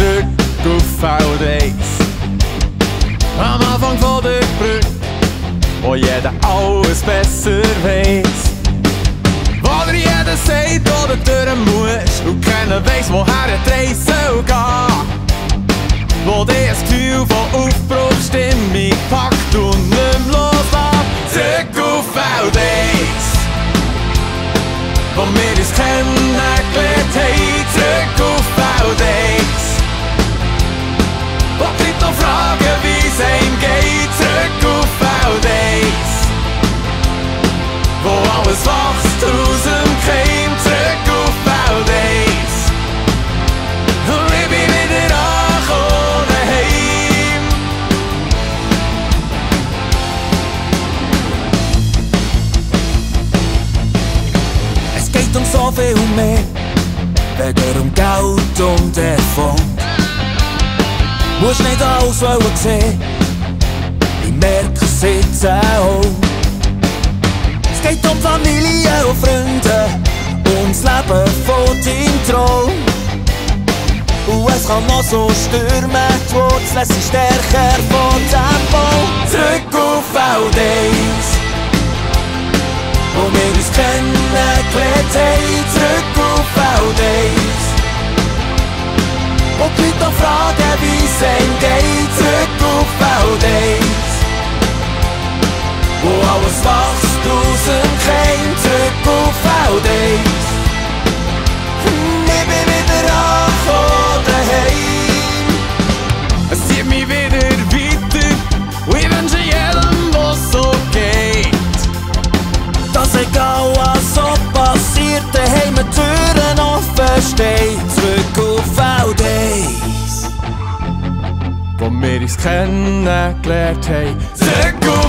auf Fäud 1. Am Anfang von der Brücke, wo jeder alles besser weiß. Wo dir jeder sagt, wo du durch musst und keiner weiss, woher die Reise soll gehen. Wo dir das Gefühl von Aufbruchstimmung packt und nicht mehr loslässt. Zurück auf Fäud 1. Wo wir uns kennengelernt haben, zurück auf Fäud 1. tão zoveel meer. O meu Pegaram cá o tom de fonte alles nem dá o seu a te merk Het gaat om familie en vrienden. Ons leven voort im troon. Und es kann noch so stürmen, die Wurzeln sterker stärker von Tempo Zurück auf All wir uns kennengelernt haben. Sehr gut!